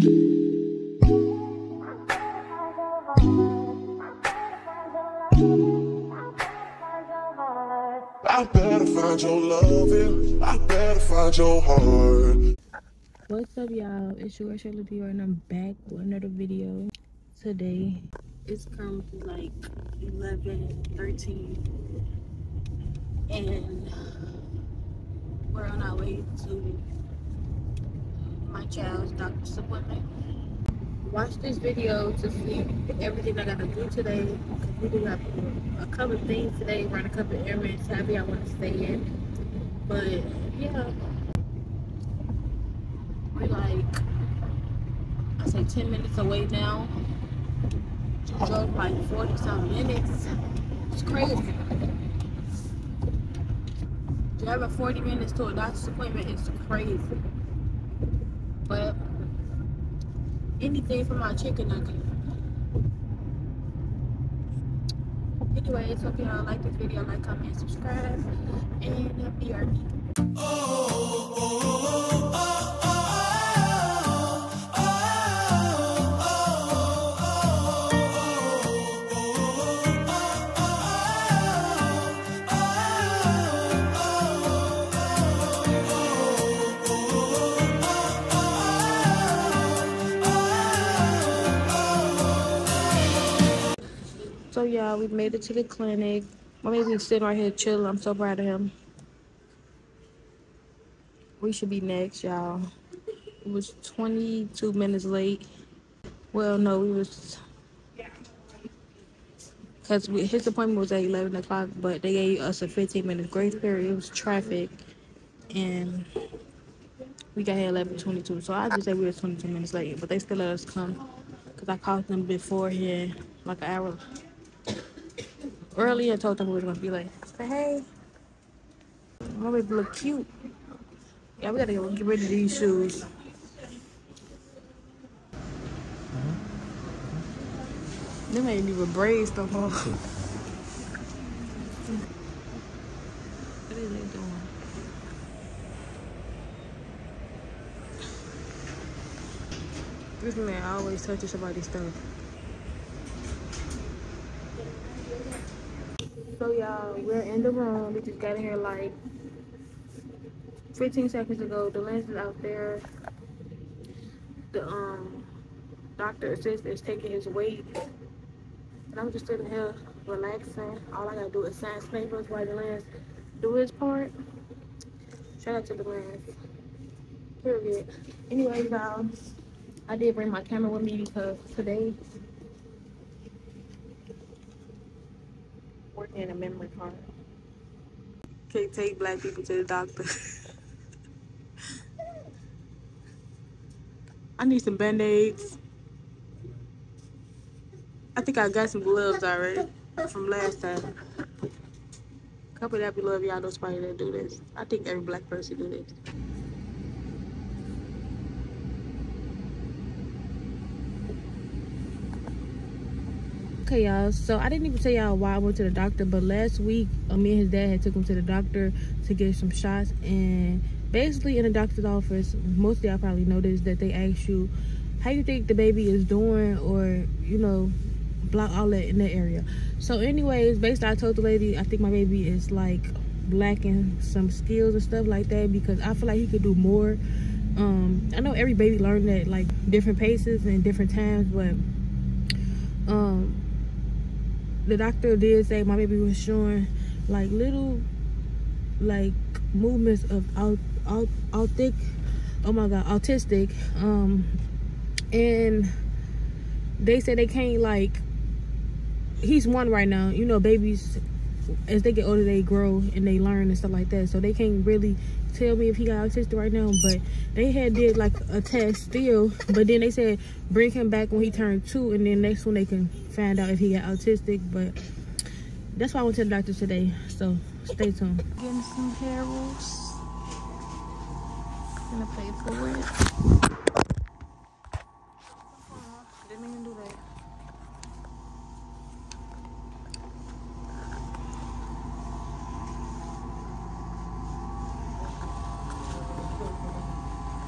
What's up, y'all? It's your Shirley P, and I'm back with another video. Today, it's currently like 11 13, and we're on our way to my child's doctor's appointment. Watch this video to see everything I gotta do today. We do have a couple of things today, run a couple of errands, happy I want to stay in. But yeah, we're like, I say 10 minutes away now. Drove like 40 some minutes. It's crazy. Driving 40 minutes to a doctor's appointment is crazy. But anything for my chicken nugget. Anyways, hope y'all like this video, like, comment, subscribe, and be our So made it to the clinic. My baby's sitting right here chilling. I'm so proud of him. We should be next, y'all. It was 22 minutes late. Well, no, we was because his appointment was at 11 o'clock, but they gave us a 15 minute grace period. It was traffic, and we got here 11:22. So I just say we were 22 minutes late, but they still let us come because I called them beforehand, like an hour early. I told them we were gonna be late. Say hey, my baby look cute. Yeah, we gotta go get rid of these shoes. Mm-hmm. Them ain't even braids no more. what is they doing? This man always touches somebody's stuff. So y'all, we're in the room. We just got in here like 15 seconds ago. Daylen is out there. The um doctor assistant is taking his weight. And I'm just sitting here relaxing. All I gotta do is sign papers while Daylen do his part. Shout out to Daylen. Period. Anyways, y'all, I did bring my camera with me because today working in a memory card. Can't take black people to the doctor. I need some band-aids. I think I got some gloves already from last time. Couple that we love y'all know somebody that do this. I think every black person do this. Okay, y'all. So I didn't even tell y'all why I went to the doctor, but last week, uh, me and his dad had took him to the doctor to get some shots. And basically, in the doctor's office, most of y'all probably noticed that they ask you how you think the baby is doing, or you know, block all that in that area. So, anyways, basically, I told the lady I think my baby is like lacking some skills and stuff like that because I feel like he could do more. Um, I know every baby learned at like different paces and different times, but um the doctor did say my baby was showing like little like movements of out out autic oh my god autistic um and they said they can't like he's one right now you know babies as they get older they grow and they learn and stuff like that. So they can't really tell me if he got autistic right now but they had did like a test still but then they said bring him back when he turned two and then next one they can find out if he got autistic but that's why i went to the doctor today. So stay tuned. Getting some hair rolls gonna pay for it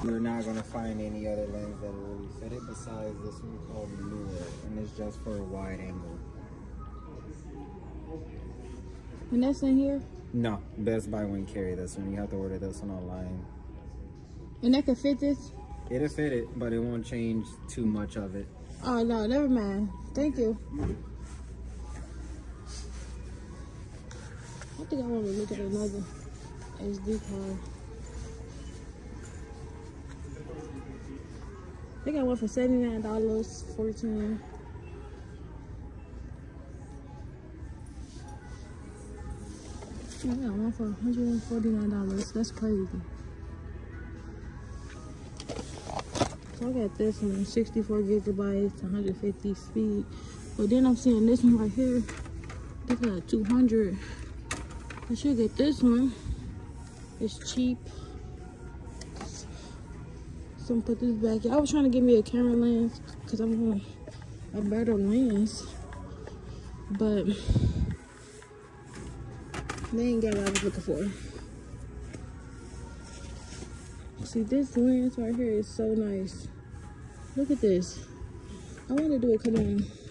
You're not gonna find any other lens that will really fit it besides this one called Lure, and it's just for a wide angle. And that's in here? No, Best Buy wouldn't carry this one. You have to order this one online. And that can fit this? It'll fit it, but it won't change too much of it. Oh, no, never mind. Thank you. I think I want to look at another SD card. They got one for $79, 14 I got one for $149. That's crazy. So I got this one, 64 gigabytes, 150 speed. But then I'm seeing this one right here. They got 200. I should get this one. It's cheap. So I'm put this back. I was trying to get me a camera lens because I'm want a better lens. But they ain't got what I was looking for. See, this lens right here is so nice. Look at this. I want to do it. Come on.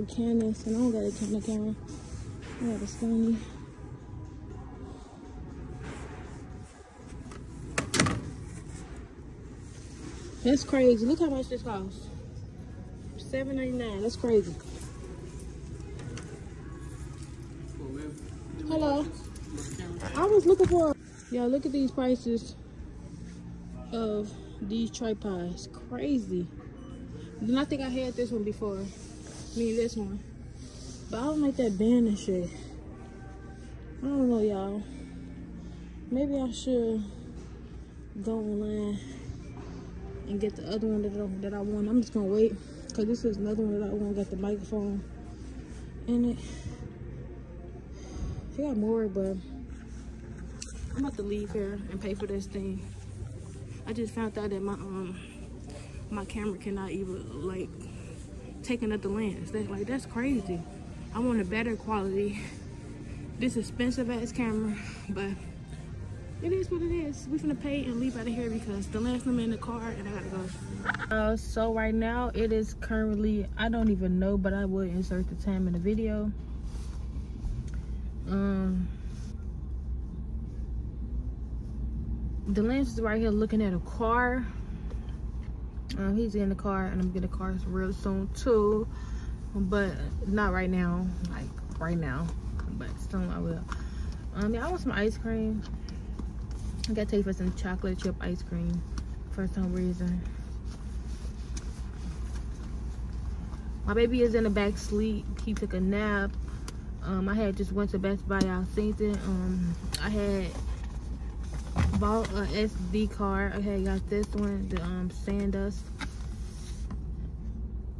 All and I don't got a Canon camera. I got a Sony. That's crazy. Look how much this costs. Seven ninety nine. That's crazy. Hello. I was looking for. Y'all look at these prices of these tripods. Crazy. Then I think I had this one before. Mean this one. But I don't like that band and shit. I don't know, y'all. Maybe I should go online and get the other one that I, that I want. I'm just gonna wait because this is another one that I want. Got the microphone in it. I got more, but I'm about to leave here and pay for this thing. I just found out that my um my camera cannot even like take the lens. That's like that's crazy. I want a better quality. This expensive ass camera, but it is what it is. We're gonna pay and leave out of here because the last I'm in the car and I gotta go. Uh, so right now it is currently, I don't even know, but I will insert the time in the video. Um, Daylen is right here looking at a car. Um, he's in the car and I'm getting a car real soon too. But not right now, like right now, but soon I will. Um, yeah, I want some ice cream. I gotta take for some chocolate chip ice cream for some reason. My baby is in the back sleep. He took a nap. Um, I had just went to Best Buy. Y'all seen it. Um, I had bought a SD card. Had got this one, the um, SanDisk.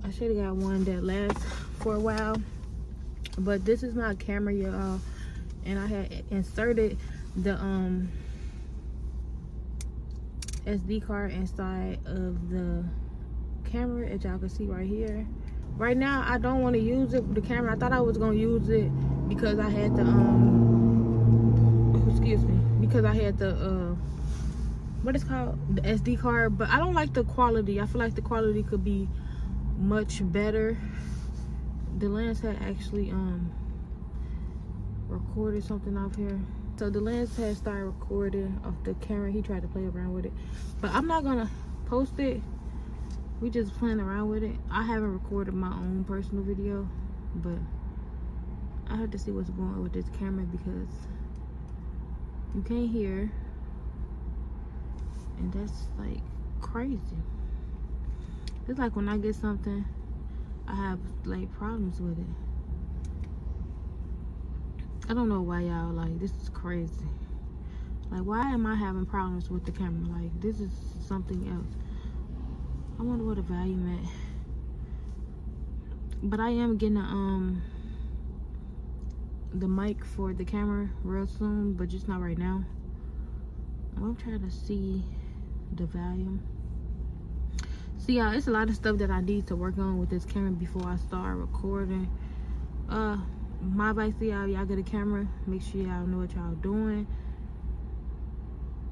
I should have got one that lasts for a while. But this is my camera, y'all. And I had inserted the um SD card inside of the camera as y'all can see right here right now I don't want to use it the camera I thought I was gonna use it because I had the um because I had the uh what is called? The SD card but I don't like the quality. I feel like the quality could be much better. Daylen had actually um recorded something off here. So Daylen had started recording off the camera. He tried to play around with it. But i'm not gonna post it. We just playing around with it. I haven't recorded my own personal video but i have to see what's going on with this camera because you can't hear and that's like crazy it's like when i get something i have like problems with it I don't know why y'all like this is crazy. Like why am I having problems with the camera? Like this is something else. I wonder what the volume at. But I am getting a, um the mic for the camera real soon, but just not right now. I'm trying to see the volume. See y'all, it's a lot of stuff that I need to work on with this camera before I start recording. Uh, my advice to y'all, y'all get a camera, make sure y'all know what y'all doing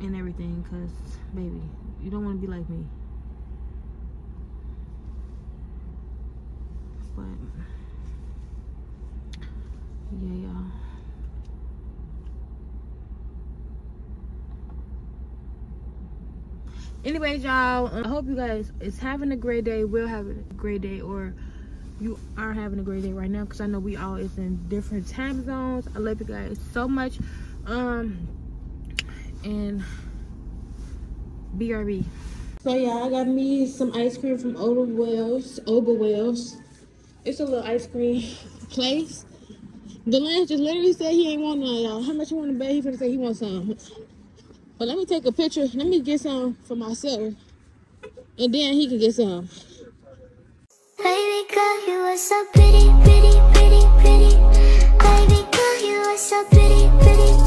and everything, cause baby, you don't want to be like me. But yeah, anyways y'all um, i hope you guys is having a great day we'll have a great day or you are having a great day right now because i know we all is in different time zones. I love you guys so much. Um and brb so yeah i got me some ice cream from Oberweis Oba wells. It's a little ice cream place the man just literally said he ain't want none uh, y'all how much you want to bet he finna say he wants some but let me take a picture. Let me get some for myself. And then he can get some. Baby girl, you are so pretty, pretty, pretty, pretty. Baby girl, you are so pretty.